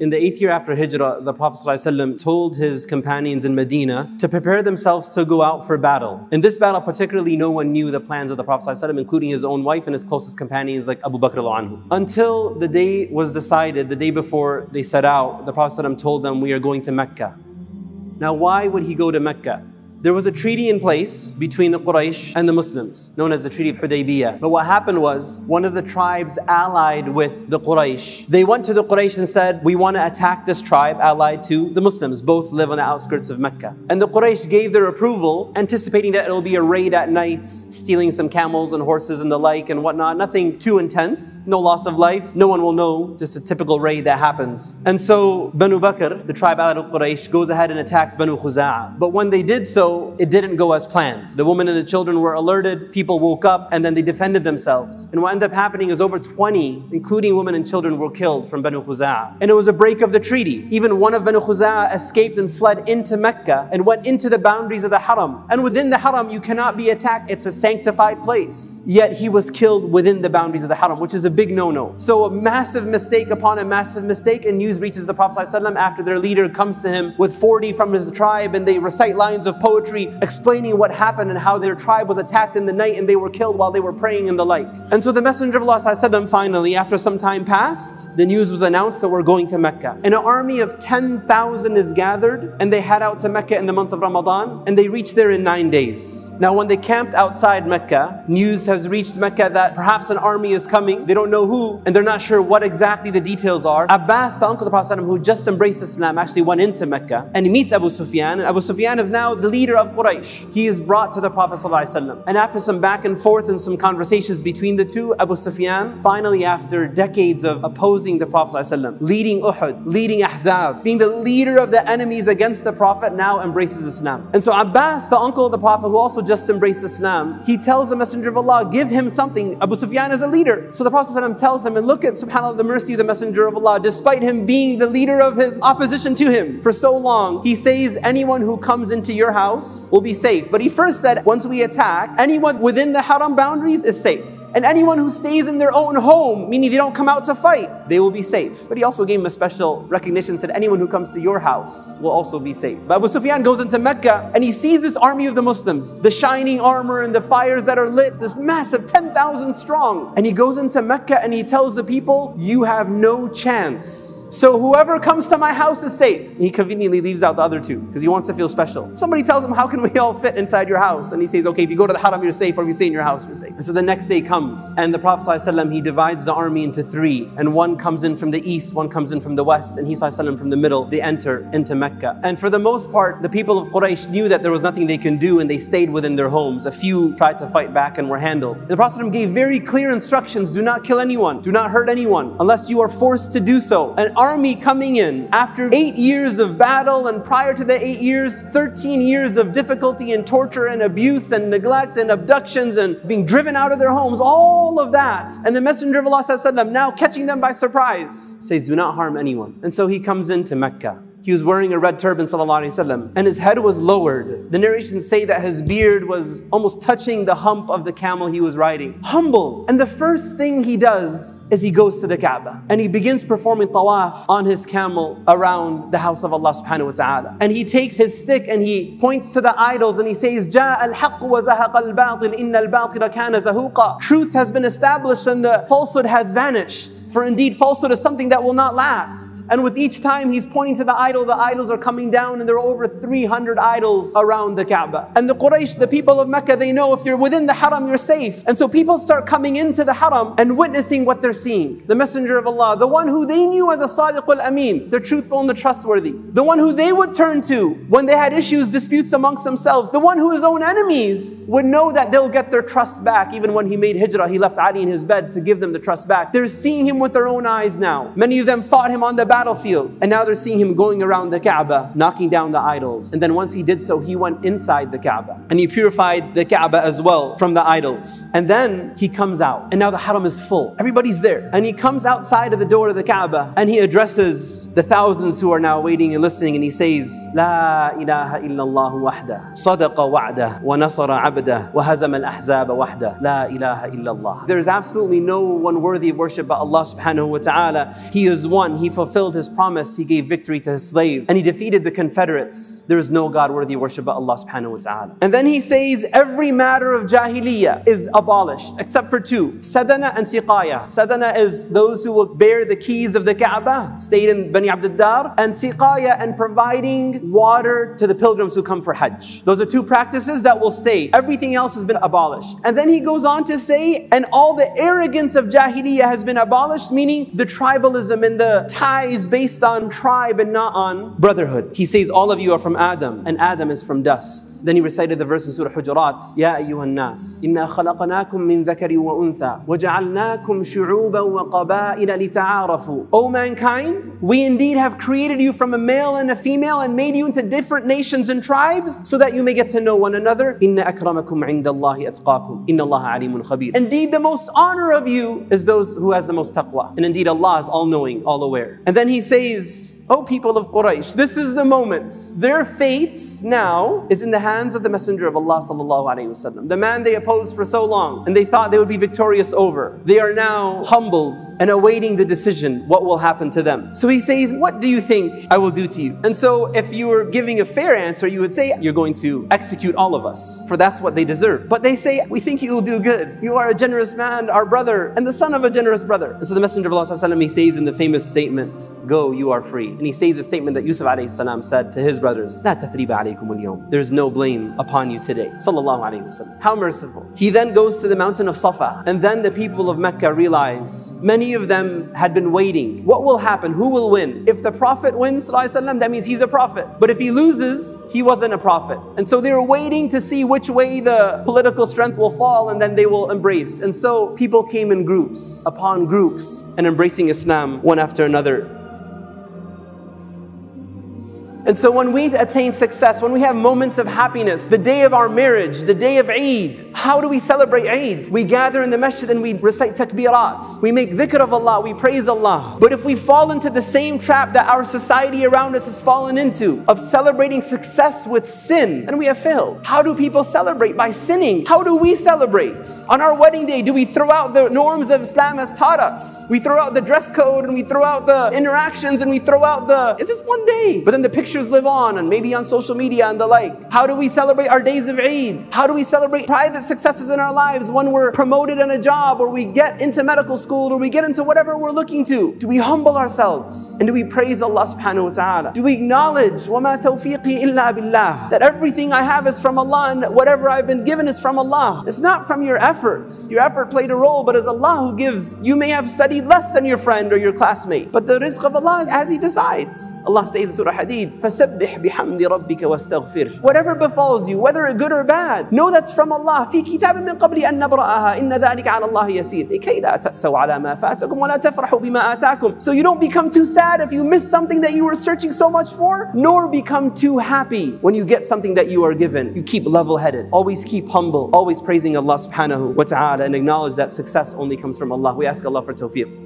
In the eighth year after Hijrah, the Prophet ﷺ told his companions in Medina to prepare themselves to go out for battle. In this battle, particularly, no one knew the plans of the Prophet ﷺ, including his own wife and his closest companions like Abu Bakr anhu. Until the day was decided, the day before they set out, the Prophet ﷺ told them, We are going to Mecca. Now, why would he go to Mecca? There was a treaty in place between the Quraysh and the Muslims, known as the Treaty of Hudaybiyah. But what happened was, one of the tribes allied with the Quraysh. They went to the Quraysh and said, We want to attack this tribe allied to the Muslims. Both live on the outskirts of Mecca. And the Quraysh gave their approval, anticipating that it'll be a raid at night, stealing some camels and horses and the like and whatnot. Nothing too intense, no loss of life. No one will know, just a typical raid that happens. And so Banu Bakr, the tribe allied of Quraysh, goes ahead and attacks Banu Khuza'a. But when they did so, it didn't go as planned. The woman and the children were alerted, people woke up, and then they defended themselves. And what ended up happening is over 20, including women and children, were killed from Banu Khuza'a. And it was a break of the treaty. Even one of Banu Khuza'a escaped and fled into Mecca and went into the boundaries of the Haram. And within the Haram, you cannot be attacked. It's a sanctified place. Yet he was killed within the boundaries of the Haram, which is a big no-no. So a massive mistake upon a massive mistake, and news reaches the Prophet ﷺ after their leader comes to him with 40 from his tribe, and they recite lines of poetry poetry explaining what happened and how their tribe was attacked in the night and they were killed while they were praying and the like. And so the Messenger of Allah said them finally, after some time passed, the news was announced that we're going to Mecca. And an army of 10,000 is gathered and they head out to Mecca in the month of Ramadan and they reach there in nine days. Now when they camped outside Mecca, news has reached Mecca that perhaps an army is coming. They don't know who and they're not sure what exactly the details are. Abbas, the uncle of the Prophet who just embraced Islam, actually went into Mecca and he meets Abu Sufyan. And Abu Sufyan is now the leader of Quraysh. He is brought to the Prophet ﷺ. And after some back and forth and some conversations between the two, Abu Sufyan, finally after decades of opposing the Prophet ﷺ, leading Uhud, leading Ahzab, being the leader of the enemies against the Prophet, now embraces Islam. And so Abbas, the uncle of the Prophet who also just embraced Islam, he tells the Messenger of Allah, give him something. Abu Sufyan is a leader. So the Prophet ﷺ tells him, and look at subhanAllah, the mercy of the Messenger of Allah, despite him being the leader of his opposition to him for so long, he says, anyone who comes into your house will be safe. But he first said, once we attack, anyone within the haram boundaries is safe. And anyone who stays in their own home, meaning they don't come out to fight, they will be safe. But he also gave him a special recognition, said anyone who comes to your house will also be safe. But Abu Sufyan goes into Mecca and he sees this army of the Muslims, the shining armor and the fires that are lit, this massive 10,000 strong. And he goes into Mecca and he tells the people, you have no chance so whoever comes to my house is safe. He conveniently leaves out the other two because he wants to feel special. Somebody tells him, How can we all fit inside your house? And he says, Okay, if you go to the haram, you're safe, or if you stay in your house, you're safe. And so the next day comes, and the Prophet ﷺ, he divides the army into three, and one comes in from the east, one comes in from the west, and he ﷺ from the middle. They enter into Mecca. And for the most part, the people of Quraysh knew that there was nothing they can do, and they stayed within their homes. A few tried to fight back and were handled. And the Prophet ﷺ gave very clear instructions do not kill anyone, do not hurt anyone, unless you are forced to do so. An army coming in in after eight years of battle, and prior to the eight years, 13 years of difficulty and torture and abuse and neglect and abductions and being driven out of their homes, all of that. And the Messenger of Allah now catching them by surprise says, Do not harm anyone. And so he comes into Mecca He was wearing a red turban, وسلم, and his head was lowered. The narrations say that his beard was almost touching the hump of the camel he was riding. Humble. And the first thing he does is he goes to the Kaaba and he begins performing tawaf on his camel around the house of Allah subhanahu wa ta'ala. And he takes his stick and he points to the idols and he says, جاء الحق وزهق الباطل إن الباطل كان زهوقا. Truth has been established and the falsehood has vanished. For indeed, falsehood is something that will not last. And with each time he's pointing to the idol, idol, the idols are coming down, and there are over 300 idols around the Kaaba. And the Quraysh, the people of Mecca, they know if you're within the haram, you're safe. And so people start coming into the haram and witnessing what they're seeing. The Messenger of Allah, the one who they knew as a Sadiq al Amin, the truthful and the trustworthy, the one who they would turn to when they had issues, disputes amongst themselves, the one who his own enemies would know that they'll get their trust back. Even when he made hijrah, he left Ali in his bed to give them the trust back. They're seeing him with their own eyes now. Many of them fought him on the battlefield, and now they're seeing him going around the Kaaba, knocking down the idols. And then once he did so, he went inside the Kaaba and he purified the Kaaba as well from the idols. And then he comes out, and now the haram is full. Everybody's there. And he comes outside of the door of the Kaaba and he addresses the thousands who are now waiting and listening, and he says, La ilaha illallah wahda, sadaqa wa'da, wa nasara abda, wa hazama al-ahzaba wahda, la ilaha illallah. There is absolutely no one worthy of worship but Allah subhanahu wa ta'ala. He is one. He fulfilled his promise. He gave victory to his slave. And he defeated the Confederates. There is no God worthy worship but Allah subhanahu wa ta'ala. And then he says, every matter of jahiliyyah is abolished except for two, sadana and siqaya. Sadana is those who will bear the keys of the Kaaba, stayed in Bani Abd Dar, and siqaya and providing water to the pilgrims who come for Hajj. Those are two practices that will stay. Everything else has been abolished. And then he goes on to say, and all the arrogance of jahiliyyah has been abolished, meaning the tribalism and the ties based on tribe and not on brotherhood. He says, all of you are from Adam, and Adam is from dust. Then he recited the verse in Surah Hujurat, Ya ayyuhan nas, inna khalaqnakum min dhakari wa untha, wa ja'alnakum shu'uban wa qaba'ila lita'arafu. O mankind, we indeed have created you from a male and a female and made you into different nations and tribes so that you may get to know one another. Inna akramakum indallahi atqakum. Inna Allah alimun khabir. Indeed, the most honor of you is those who has the most taqwa. And indeed, Allah is all knowing, all aware. And then he says, O people of Quraysh, this is the moment. Their fate now is in the hands of the Messenger of Allah sallallahu alaihi wasallam, the man they opposed for so long, and they thought they would be victorious over. They are now humbled and awaiting the decision what will happen to them. So he says, What do you think I will do to you? And so if you were giving a fair answer, you would say, You're going to execute all of us, for that's what they deserve. But they say, We think you will do good. You are a generous man, our brother, and the son of a generous brother. And so the Messenger of Allah sallallahu he says in the famous statement, Go, you are free. And he says a statement that Yusuf alayhi salam said to his brothers, لا تثريب عليكم اليوم. There's no blame upon you today. Sallallahu alayhi wasallam. How merciful. He then goes to the mountain of Safa. And then the people of Mecca realize many of them had been waiting. What will happen? Who will win? If the Prophet wins, وسلم, that means he's a prophet. But if he loses, he wasn't a prophet. And so they were waiting to see which way the political strength will fall and then they will embrace. And so people came in groups upon groups and embracing Islam one after another. And so when we attain success, when we have moments of happiness, the day of our marriage, the day of Eid, how do we celebrate Eid? We gather in the masjid and we recite takbirat. We make dhikr of Allah, we praise Allah. But if we fall into the same trap that our society around us has fallen into, of celebrating success with sin, then we have failed. How do people celebrate? By sinning. How do we celebrate? On our wedding day, do we throw out the norms of Islam has taught us? We throw out the dress code and we throw out the interactions and we throw out the, it's just one day. But then the pictures live on and maybe on social media and the like. How do we celebrate our days of Eid? How do we celebrate private successes in our lives when we're promoted in a job or we get into medical school or we get into whatever we're looking to? Do we humble ourselves? And do we praise Allah subhanahu wa ta'ala? Do we acknowledge وَمَا تَوْفِيقِي إِلَّا بِاللَّهِ That everything I have is from Allah and whatever I've been given is from Allah. It's not from your efforts. Your effort played a role, but it's Allah who gives. You may have studied less than your friend or your classmate, but the rizq of Allah is as He decides. Allah says in Surah Hadid, فَسَبِّحْ بِحَمْدِ رَبِّكَ وَاسْتَغْفِرْ Whatever befalls you, whether good or bad, know that's from Allah. في كتاب من قبل أن نبرأها إن ذلك على الله يسير لكي لا تأسوا على ما فاتكم ولا تفرحوا بما آتاكم So you don't become too sad if you miss something that you were searching so much for, nor become too happy when you get something that you are given. You keep level-headed, always keep humble, always praising Allah subhanahu wa ta'ala and acknowledge that success only comes from Allah. We ask Allah for tawfiq.